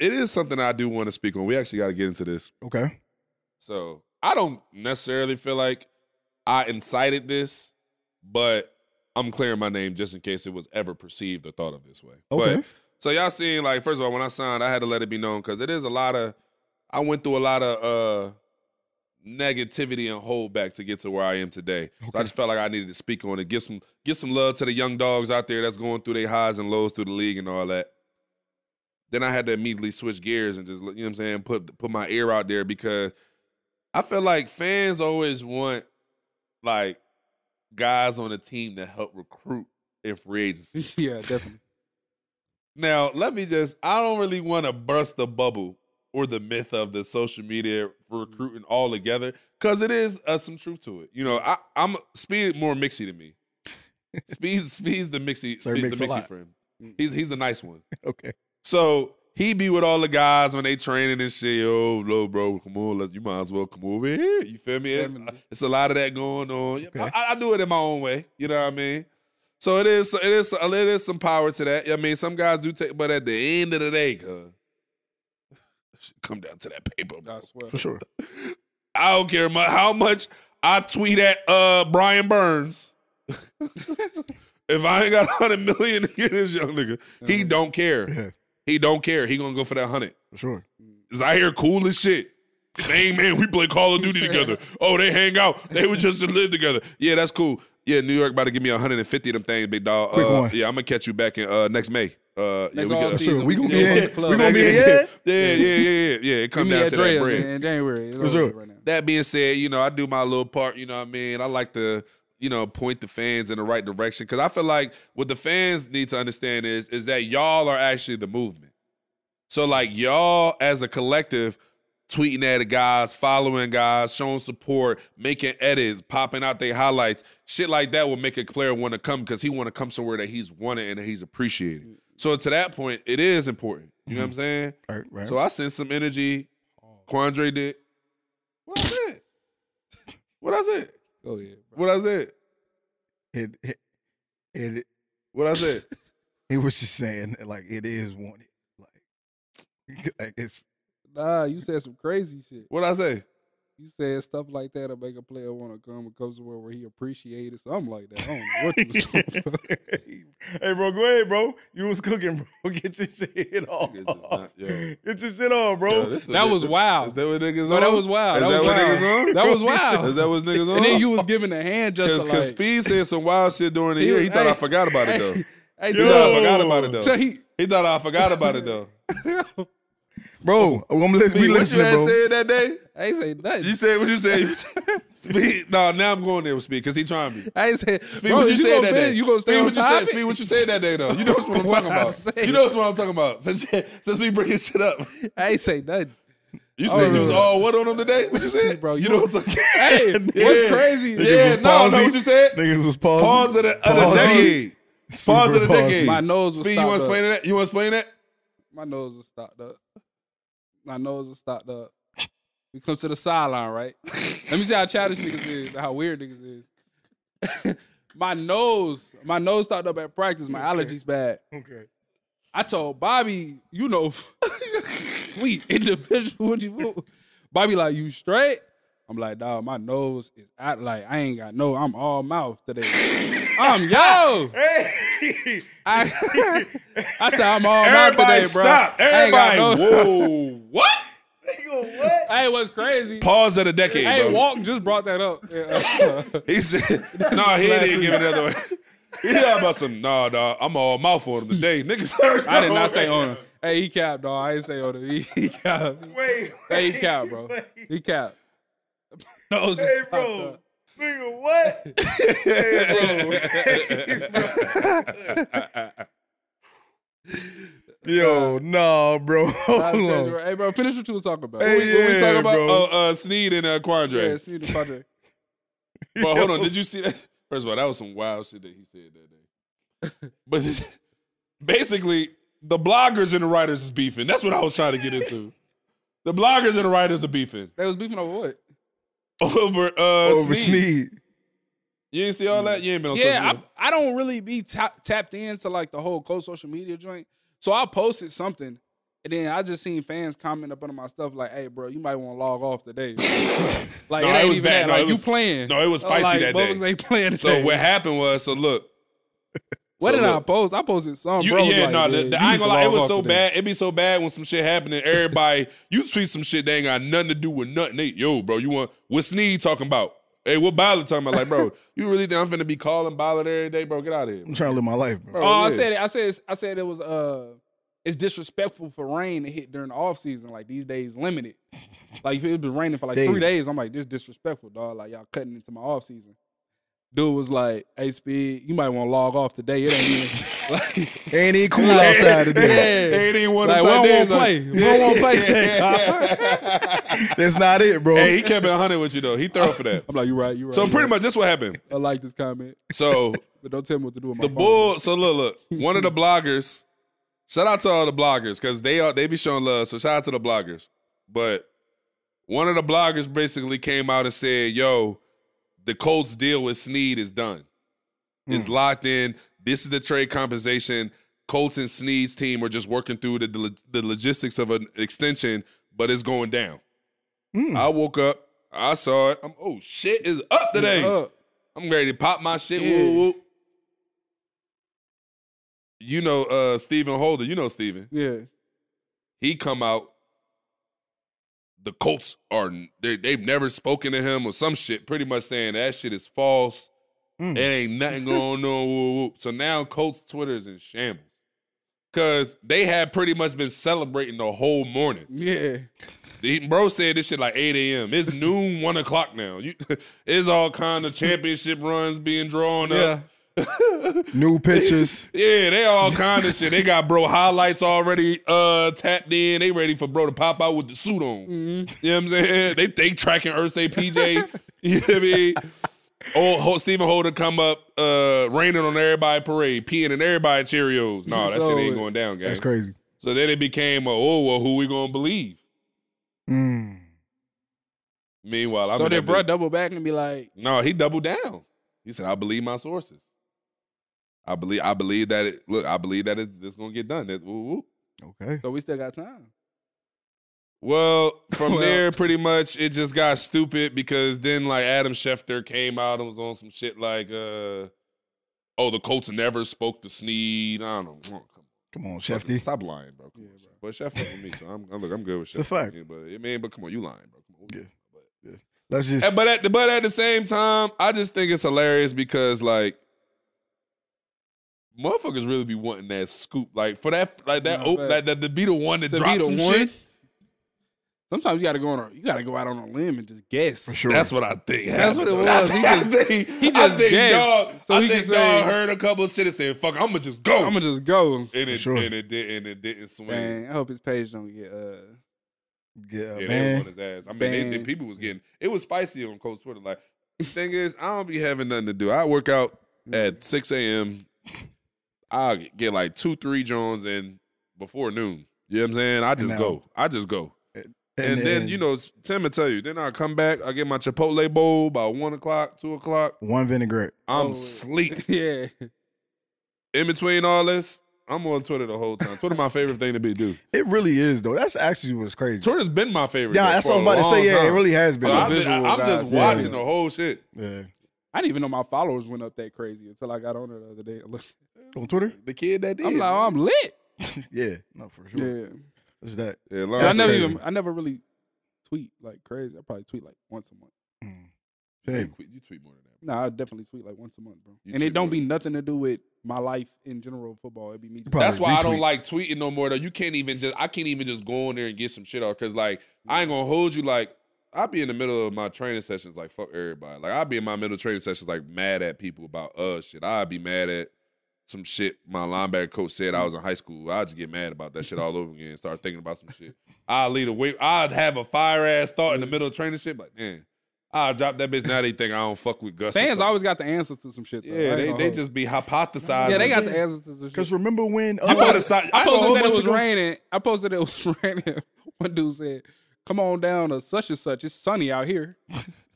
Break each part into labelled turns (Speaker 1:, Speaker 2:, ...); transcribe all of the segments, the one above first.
Speaker 1: it is something I do want to speak on. We actually got to get into this.
Speaker 2: Okay.
Speaker 1: So I don't necessarily feel like I incited this, but I'm clearing my name just in case it was ever perceived or thought of this way.
Speaker 2: Okay.
Speaker 1: But, so y'all seen like first of all when I signed, I had to let it be known because it is a lot of. I went through a lot of uh negativity and holdback to get to where I am today. Okay. So I just felt like I needed to speak on it, get some get some love to the young dogs out there that's going through their highs and lows through the league and all that. Then I had to immediately switch gears and just you know what I'm saying, put put my ear out there because I feel like fans always want like guys on the team to help recruit in free agency.
Speaker 3: yeah, definitely.
Speaker 1: Now, let me just, I don't really want to burst the bubble or the myth of the social media recruiting all together because it is uh, some truth to it. You know, I, I'm Speed more mixy to me. Speed, Speed's the mixy,
Speaker 2: Sir
Speaker 1: Speed,
Speaker 2: mix
Speaker 1: the mixy friend. He's he's a nice one.
Speaker 2: Okay.
Speaker 1: So he be with all the guys when they training and shit. Yo, low bro, come on, let's, you might as well come over here. You feel me? It-
Speaker 3: Definitely.
Speaker 1: it's a lot of that going on.
Speaker 2: Okay.
Speaker 1: I, I do it in my own way. You know what I mean? So it is. It is. It is some power to that. I mean, some guys do take, but at the end of the day, come down to that paper. bro.
Speaker 3: I swear.
Speaker 2: For sure.
Speaker 1: I don't care mu- how much I tweet at uh Brian Burns. if I ain't got a hundred million to get this young nigga, he don't care.
Speaker 2: Yeah.
Speaker 1: He don't care. He gonna go for that hundred.
Speaker 2: Sure.
Speaker 1: Zaire cool as shit. Hey man, we play Call of Duty together. Oh, they hang out. They would just live together. Yeah, that's cool. Yeah, New York about to give me 150 of them things, big dog.
Speaker 2: Quick
Speaker 1: Uh,
Speaker 2: one.
Speaker 1: Yeah, I'm gonna catch you back in uh, next May. Uh, yeah,
Speaker 3: Next
Speaker 1: we
Speaker 3: all
Speaker 1: get-
Speaker 3: season,
Speaker 2: we gonna be
Speaker 3: go
Speaker 2: in-
Speaker 3: to the club.
Speaker 2: we gonna be in-
Speaker 1: yeah,
Speaker 2: yeah?
Speaker 1: yeah, yeah, yeah, yeah. It come down
Speaker 3: that
Speaker 1: to that
Speaker 3: Dreas
Speaker 1: bread.
Speaker 3: in, in January. It's
Speaker 2: For sure.
Speaker 3: right now.
Speaker 1: That being said, you know, I do my little part, you know what I mean? I like to, you know, point the fans in the right direction. Cause I feel like what the fans need to understand is, is that y'all are actually the movement. So like y'all as a collective tweeting at the guys, following guys, showing support, making edits, popping out their highlights, shit like that will make a player want to come because he want to come somewhere that he's wanted and that he's appreciated. So to that point, it is important. You know what I'm mm-hmm. saying?
Speaker 2: Right. Right.
Speaker 1: So I sent some energy. Quandre did. What I said? What I said?
Speaker 3: Go ahead, bro.
Speaker 1: What I said?
Speaker 2: it, it, it,
Speaker 1: What I said?
Speaker 2: he was just saying that, like it is wanted. Like, like it's
Speaker 3: Nah, you said some crazy shit.
Speaker 1: What I say?
Speaker 3: You said stuff like that to make a player want to come and come somewhere where he appreciated something like that. I don't know what you was
Speaker 2: hey, bro, go ahead, bro. You was cooking, bro. Get your shit off.
Speaker 1: Not- yo.
Speaker 2: Get your shit on, bro.
Speaker 1: Yo, this
Speaker 3: That was
Speaker 1: this-
Speaker 3: wild.
Speaker 1: Is that what niggas
Speaker 3: Bro,
Speaker 1: on?
Speaker 3: that was wild.
Speaker 1: Is
Speaker 3: That
Speaker 1: that
Speaker 3: was
Speaker 1: what
Speaker 3: wild.
Speaker 1: niggas on?
Speaker 3: That was
Speaker 2: Bro, get your-
Speaker 3: wild.
Speaker 1: Is that what niggas on?
Speaker 3: And then you was giving a hand just
Speaker 1: Because
Speaker 3: to like.
Speaker 1: Speed said some wild shit during the
Speaker 3: He
Speaker 1: year. He thought
Speaker 3: hey,
Speaker 1: I forgot about it though.
Speaker 3: Hey,
Speaker 1: He
Speaker 3: yo,
Speaker 1: thought I forgot about it
Speaker 3: so
Speaker 1: though.
Speaker 3: he,
Speaker 1: He thought I forgot about it though.
Speaker 2: Bro, oh, I'm listening. We
Speaker 1: Speed, what you
Speaker 2: listening,
Speaker 1: had
Speaker 2: bro.
Speaker 1: said that day?
Speaker 3: I ain't say nothing.
Speaker 1: You said what you said. Speed. No, now I'm going there with Speed because he trying me.
Speaker 3: I ain't say.
Speaker 1: Speed,
Speaker 3: bro,
Speaker 1: what you
Speaker 3: if
Speaker 1: said
Speaker 3: gonna
Speaker 1: that day?
Speaker 3: You gonna stay
Speaker 1: Speed,
Speaker 3: on
Speaker 1: what you said?
Speaker 3: topic?
Speaker 1: Speed, what you said that day though? You know what I'm talking about.
Speaker 3: said.
Speaker 1: You know what I'm talking about. Since, since we bringing shit up,
Speaker 3: I ain't say nothing.
Speaker 1: you said you was
Speaker 3: Oh.
Speaker 1: all what on them today? What you said,
Speaker 3: Bro,
Speaker 1: You
Speaker 3: you-
Speaker 1: know what I'm talking
Speaker 3: Hey, what's crazy?
Speaker 2: Niggas
Speaker 1: Yeah,
Speaker 2: was
Speaker 1: no, no,
Speaker 2: pausing.
Speaker 1: what you said?
Speaker 2: Niggas was pausing.
Speaker 1: Pause of the, of the
Speaker 2: Pausing.
Speaker 1: decade. Pause of the
Speaker 2: pausing.
Speaker 1: decade.
Speaker 3: My nose was
Speaker 1: Speed, you want to explain that? You want to explain that?
Speaker 3: My nose is stopped up. My nose is stopped up. We come to the sideline, right? Let me see how childish niggas is, how weird niggas is. my nose, my nose stopped up at practice. My allergies bad.
Speaker 2: Okay.
Speaker 3: I told Bobby, you know, we individual. Bobby like, you straight? I'm like, dog, my nose is out. Like, I ain't got no. I'm all mouth today. I'm yo.
Speaker 2: Hey.
Speaker 3: I, I said I'm all mouth today, bro.
Speaker 1: stop.
Speaker 3: I ain't got
Speaker 1: Everybody,
Speaker 3: no-
Speaker 1: whoa. What?
Speaker 2: What?
Speaker 3: Hey, what's crazy?
Speaker 1: Pause of the decade,
Speaker 3: Hey,
Speaker 1: bro.
Speaker 3: Walk just brought that up. Yeah.
Speaker 1: Uh, he said, no, he didn't give it the other way. He talking about some, nah, dog, I'm all mouth on him today. Niggas.
Speaker 3: I did not say on him. Hey, he capped, dog. I didn't say on him. He, he capped.
Speaker 2: Wait.
Speaker 3: Hey, he capped, bro.
Speaker 2: Wait.
Speaker 3: He capped. Nose is
Speaker 2: Hey, bro. Nigga, what? hey, bro. Yo, nah, bro. Hold on.
Speaker 3: Hey, bro, finish what you was talking about.
Speaker 2: Hey,
Speaker 1: What we, what we
Speaker 2: Yeah,
Speaker 1: talking about?
Speaker 2: bro.
Speaker 1: Oh, uh, Sneed and uh,
Speaker 3: yeah,
Speaker 1: Quandre.
Speaker 3: it's me, the project.
Speaker 1: But hold on, did you see that? First of all, that was some wild shit that he said that day. But basically, the bloggers and the writers is beefing. That's what I was trying to get into. The bloggers and the writers are beefing
Speaker 3: They was beefing over what?
Speaker 1: over uh
Speaker 2: Over
Speaker 1: Sneed.
Speaker 2: Sneed.
Speaker 1: You ain't see all that? You ain't been on
Speaker 3: Yeah,
Speaker 1: social
Speaker 3: I,
Speaker 1: media.
Speaker 3: I don't really be tap, tapped into like the whole close social media joint. So I posted something, And then I just seen fans comment up under my stuff like, "Hey, bro, you might want to log off today." like
Speaker 1: No,
Speaker 3: it
Speaker 1: it
Speaker 3: ain't
Speaker 1: was
Speaker 3: even
Speaker 1: bad.
Speaker 3: that.
Speaker 1: No,
Speaker 3: like
Speaker 1: it
Speaker 3: you
Speaker 1: was-
Speaker 3: playing.
Speaker 1: no, it was spicy
Speaker 3: like,
Speaker 1: that day.
Speaker 3: ain't playing
Speaker 1: So what happened was, so look.
Speaker 3: What
Speaker 1: so
Speaker 3: did I post? I posted some.
Speaker 1: You,
Speaker 3: bro was
Speaker 1: yeah,
Speaker 3: like,
Speaker 1: no, the,
Speaker 3: yeah,
Speaker 1: the, I ain't gonna lie. It was so
Speaker 3: today.
Speaker 1: bad. It be so bad when some shit happened and Everybody, you tweet some shit that ain't got nothing to do with nothing. They, yo, bro, you want what Sneed talking about? Hey, what Ballard talking about? Like, bro, you really think I'm finna be calling Ballard every day, bro? Get out of here.
Speaker 2: I'm trying to live my life, bro.
Speaker 1: Bro,
Speaker 3: Oh, I said it. I said I said it was uh it's disrespectful for rain to hit during the off season. Like these days limited. Like if it been raining for like
Speaker 2: Damn.
Speaker 3: three days, I'm like, this disrespectful, dog. Like y'all cutting into my off season. Dude was like, hey speed, you might want to log off today. It ain't even like,
Speaker 2: Ain't even cool outside today.
Speaker 3: Yeah.
Speaker 1: They ain't even one
Speaker 3: like
Speaker 1: of
Speaker 3: we
Speaker 1: the
Speaker 3: don't
Speaker 1: type
Speaker 3: want
Speaker 1: days.
Speaker 3: to play. We don't want to play today.
Speaker 2: That's not it, bro.
Speaker 1: Hey, he kept it 100 with you though. He thorough for that.
Speaker 3: I'm like, you right, you right.
Speaker 1: So
Speaker 3: you
Speaker 1: pretty
Speaker 3: right.
Speaker 1: much this is what happened.
Speaker 3: I like this comment,
Speaker 1: So
Speaker 3: but don't tell me what to do with my
Speaker 1: the
Speaker 3: phone.
Speaker 1: bull. So look, look. One of the bloggers. Shout out to all the bloggers because they are they be showing love. So shout out to the bloggers. But one of the bloggers basically came out and said, "Yo, the Colts deal with Sneed is done. Hmm. It's locked in. This is the trade compensation. Colts and Sneed's team are just working through the the, the logistics of an extension, but it's going down."
Speaker 2: Mm.
Speaker 1: I woke up. I saw it. I'm oh shit is up today.
Speaker 3: Up.
Speaker 1: I'm ready to pop my shit.
Speaker 3: Yeah.
Speaker 1: Woo, woo. You know, uh, Stephen Holder. You know Stephen.
Speaker 3: Yeah.
Speaker 1: He come out. The Colts are they, they've never spoken to him or some shit, pretty much saying that shit is false.
Speaker 2: Mm.
Speaker 1: It ain't nothing going on. Woo, woo. So now Colts Twitter is in shambles. Cause they had pretty much been celebrating the whole morning.
Speaker 3: Yeah.
Speaker 1: The bro said this shit like 8 a.m. It's noon, one o'clock now. You, it's all kind of championship runs being drawn up.
Speaker 3: Yeah.
Speaker 2: New pictures.
Speaker 1: Yeah, they all kind of shit. They got bro highlights already uh tapped in. They ready for bro to pop out with the suit on.
Speaker 3: Mhm.
Speaker 1: You know what I'm saying? They they tracking Ursay PJ. You know what I mean? Old Stephen Holder come up, uh, raining on everybody parade, peeing in everybody Cheerios. No, that
Speaker 3: So-
Speaker 1: shit ain't going down, gang.
Speaker 2: That's crazy.
Speaker 1: So then it became, a, oh well, who we gonna believe?
Speaker 2: Mm.
Speaker 1: Meanwhile, I'm
Speaker 3: so
Speaker 1: in
Speaker 3: did bro double back and be like,
Speaker 1: No, he doubled down. He said, "I believe my sources. I believe. I believe that it. Look, I believe that it, it's gonna get done. That, woo, woo.
Speaker 2: Okay.
Speaker 3: so we still got time.
Speaker 1: Well, from
Speaker 3: Well-
Speaker 1: there, pretty much it just got stupid because then like Adam Schefter came out and was on some shit like, uh, "Oh, the Colts never spoke to Sneed." I don't know. Oh, come
Speaker 2: Come on,
Speaker 1: on,
Speaker 2: Shefty.
Speaker 1: stop lying, bro. Come
Speaker 3: Yeah,
Speaker 1: on, Shef. But Schefter for me, so I'm, I'm look, I'm good with Schefter.
Speaker 2: It's a fact.
Speaker 1: Yeah, but I mean, but come on, you lying, bro. Come on.
Speaker 2: Yeah.
Speaker 1: But-
Speaker 2: Let's just.
Speaker 1: And- but at the but at the same time, I just think it's hilarious because like motherfuckers really be wanting that scoop, like for that like that
Speaker 3: Nah,
Speaker 1: op- like that to be the one that
Speaker 3: To be
Speaker 1: drops some
Speaker 3: one?
Speaker 1: shit.
Speaker 3: Sometimes you gotta go on a you gotta go out on a limb and just guess.
Speaker 2: for sure.
Speaker 1: That's what I think.
Speaker 3: That's what it was.
Speaker 1: I
Speaker 3: He just-
Speaker 1: I think,
Speaker 3: he
Speaker 1: I think
Speaker 3: guessed,
Speaker 1: dog.
Speaker 3: so
Speaker 1: I
Speaker 3: he
Speaker 1: think
Speaker 3: can
Speaker 1: dog
Speaker 3: say-
Speaker 1: heard a couple of shit and said, "Fuck, I'm gonna just go."
Speaker 3: I'ma just go.
Speaker 1: and it
Speaker 2: sure.
Speaker 1: and it did and it didn't swing.
Speaker 3: Man, I hope his page don't get uh
Speaker 2: yeah,
Speaker 1: Yeah, they
Speaker 2: man.
Speaker 1: on his ass. I mean, they, they, people was getting it was spicy on Colts Twitter. Like, the thing is, I don't be having nothing to do. I work out at six a.m. I get like two, three Jones in before noon. You know what I'm saying? I just
Speaker 2: now-
Speaker 1: go. I just go. And, then you know, Tim will tell you. Then I come back. I get my Chipotle bowl by one o'clock, two o'clock.
Speaker 2: one vinaigrette.
Speaker 1: I'm
Speaker 3: Oh,
Speaker 1: sleep.
Speaker 3: Yeah.
Speaker 1: In between all this, I'm on Twitter the whole time. Twitter my favorite thing to be do.
Speaker 2: It really is though. That's actually what's crazy.
Speaker 1: Twitter's been my favorite.
Speaker 2: Yeah, that's
Speaker 1: for
Speaker 2: what I was about to say.
Speaker 1: long
Speaker 2: Yeah, it really has been.
Speaker 1: So I'm,
Speaker 3: visual
Speaker 1: I'm just
Speaker 3: guys,
Speaker 2: yeah.
Speaker 1: watching the whole shit.
Speaker 2: yeah.
Speaker 3: I didn't even know my followers went up that crazy until I got on it the other day.
Speaker 2: On Twitter?
Speaker 1: The kid that did.
Speaker 3: I'm like, oh, I'm lit.
Speaker 2: yeah, no, for sure.
Speaker 3: Yeah.
Speaker 2: What's that?
Speaker 1: yeah,
Speaker 3: I
Speaker 1: long
Speaker 2: That's
Speaker 3: never
Speaker 2: crazy.
Speaker 3: even I never really tweet like crazy. I probably tweet like once a month.
Speaker 2: Mm.
Speaker 1: You
Speaker 2: Same.
Speaker 1: tweet- You tweet more than that.
Speaker 3: No, I definitely tweet like once a month, bro.
Speaker 1: You
Speaker 3: and it don't be nothing to do with my life in general football. It'd be me.
Speaker 2: probably
Speaker 1: That's why I don't like tweeting no more though. You can't even just I can't even just go on there and get some shit off because like I ain't gonna hold you like I'll be in the middle of my training sessions like fuck everybody. Like I'll be in my middle training sessions like mad at people about uh shit. I'll be mad at some shit my linebacker coach said I was in high school. I'll just get mad about that shit all over again and start thinking about some shit. I'll lead away. I'd have a fire ass thought in the middle of training shit, like, man, I'll drop that bitch now they think I don't fuck with Gus. or
Speaker 3: Fans always got the answer to some shit. Though.
Speaker 1: Yeah, they,
Speaker 3: gonna
Speaker 1: they just be hypothesizing.
Speaker 3: yeah, they got
Speaker 2: Yeah.
Speaker 3: the answer to some shit.
Speaker 2: Because remember when uh,
Speaker 1: gotta stop.
Speaker 3: I
Speaker 1: I
Speaker 3: posted that it was
Speaker 1: ago-
Speaker 3: raining. I posted it was raining. One dude said, "Come on down to such and such. It's sunny out here."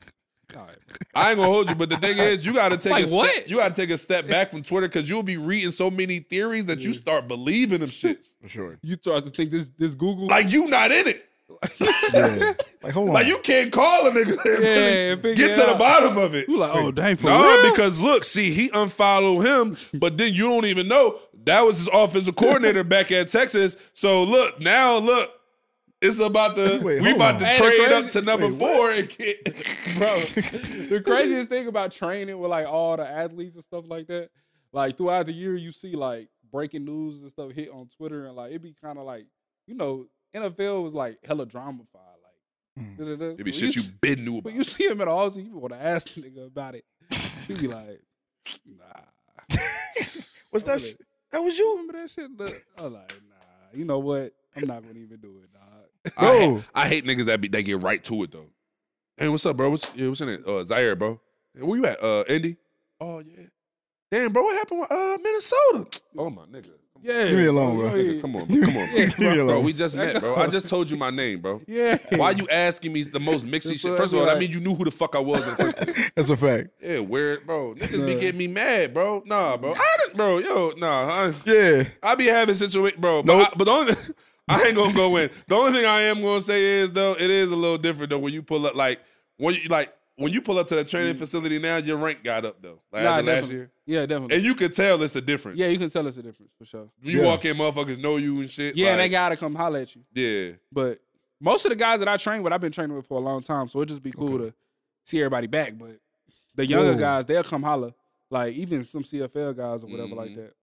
Speaker 1: I ain't gonna hold you, but the thing is, you gotta take
Speaker 3: Like
Speaker 1: a step, you gotta take a step back from Twitter because you'll be reading so many theories that you start believing them shits.
Speaker 2: For sure.
Speaker 3: You start to think this this Google
Speaker 1: Like you not in it.
Speaker 2: Yeah. Like, hold on.
Speaker 1: Like you can't call a nigga
Speaker 3: Yeah,
Speaker 1: really get
Speaker 3: it
Speaker 1: to the bottom of it.
Speaker 3: You like, oh dang, for
Speaker 1: No,
Speaker 3: real?
Speaker 1: because look, see, he unfollowed him, but then you don't even know that was his offensive coordinator back at Texas. So look, now look, it's about to
Speaker 2: Wait,
Speaker 1: we
Speaker 2: hold
Speaker 1: about
Speaker 2: on.
Speaker 1: to
Speaker 3: Hey, the
Speaker 1: trade up to number
Speaker 2: wait,
Speaker 1: four and get
Speaker 3: bro. the craziest thing about training with like all the athletes and stuff like that, like throughout the year, you see like breaking news and stuff hit on Twitter, and like it'd be kind of like, you know, NFL was like hella dramified, like.
Speaker 2: Mm.
Speaker 3: da-da-da.
Speaker 1: It be
Speaker 3: So
Speaker 1: shit you been knew
Speaker 3: But you see him at all, so you want to ask the nigga about it. He be like, nah.
Speaker 2: What's that? Sh- that was
Speaker 3: You
Speaker 2: you?
Speaker 3: remember that shit? Look, I was like, nah. You know what? I'm not gonna even do it, dog.
Speaker 1: I hate, I hate niggas that be that get right to it though. Hey, what's up, bro? What's yeah, what's in it? Uh, Zaire, bro. Hey, Where you at? Uh, Indy. Oh yeah. Damn, bro. What happened with uh Minnesota? Oh my nigga.
Speaker 3: Yeah.
Speaker 2: Leave me alone,
Speaker 3: bro.
Speaker 2: bro.
Speaker 1: Nigga, come on,
Speaker 2: Leave me-
Speaker 1: come on,
Speaker 3: Yeah,
Speaker 2: Leave me
Speaker 1: bro. We just met, bro. I just told you my name, bro.
Speaker 3: Yeah.
Speaker 1: Why you asking me the most mixy shit? First of all,
Speaker 3: be
Speaker 1: that
Speaker 3: like.
Speaker 1: mean you knew who the fuck I was in the first place.
Speaker 2: That's a fact.
Speaker 1: Yeah, weird, bro. Niggas be getting me mad, bro. Nah, bro. I, done- bro, yo, nah. I,
Speaker 2: Yeah.
Speaker 1: I be having situation, bro. But,
Speaker 2: Nope.
Speaker 1: I, but the only I ain't gonna go in. The only thing I am gonna say is though, it is a little different though when you pull up like when you like when you pull up to the training facility now, your rank got up though. Like
Speaker 3: Nah,
Speaker 1: after last
Speaker 3: definitely.
Speaker 1: year.
Speaker 3: Yeah, definitely.
Speaker 1: And you can tell it's a difference.
Speaker 3: yeah, you can tell it's a difference for sure.
Speaker 1: When you
Speaker 2: Yeah.
Speaker 1: walk in, motherfuckers know you and shit.
Speaker 3: Yeah, and they gotta come holler at you.
Speaker 1: Yeah.
Speaker 3: But most of the guys that I train with, I've been training with for a long time, so it'd just be cool to see everybody back. But the younger
Speaker 2: Whoa.
Speaker 3: guys, they'll come holler. Like even some CFL guys or whatever like
Speaker 1: Mhm.
Speaker 3: that.